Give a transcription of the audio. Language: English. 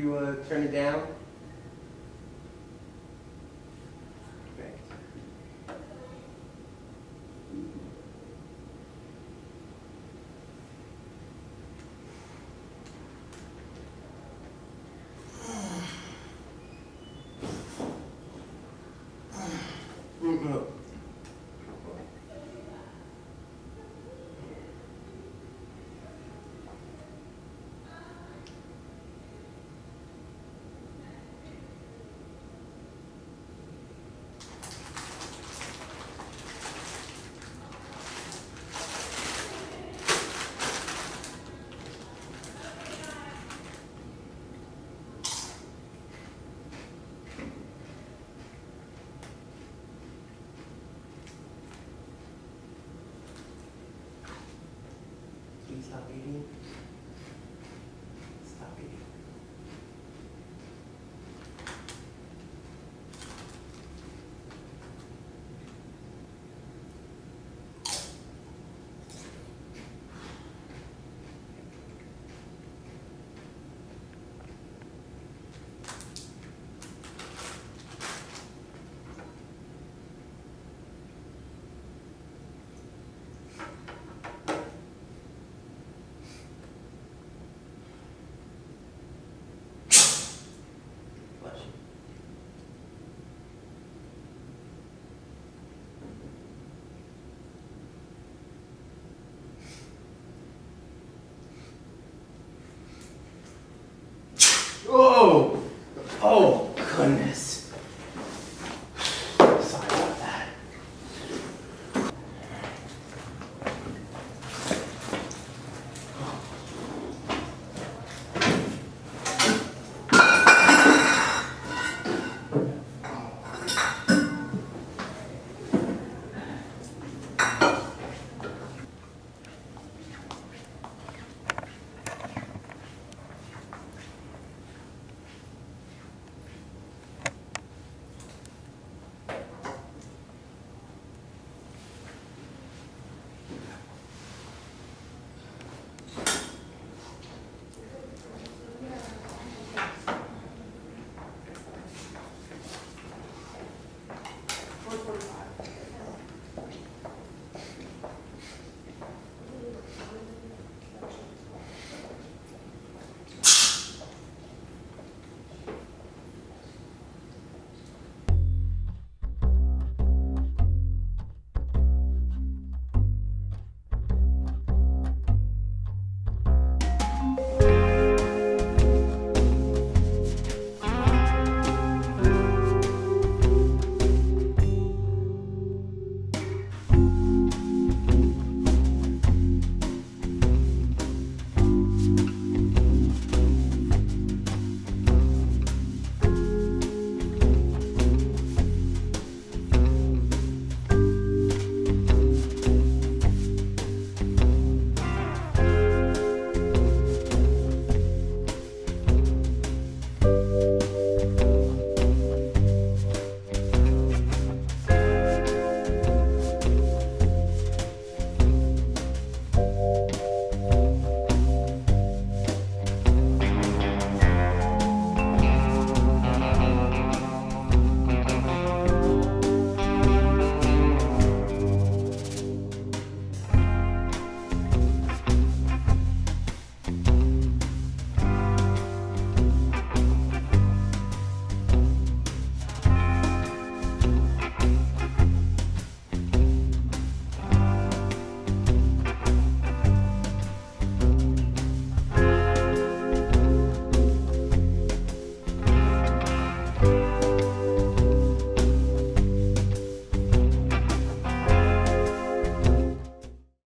you uh, turn it down? Perfect. Mm, no. Please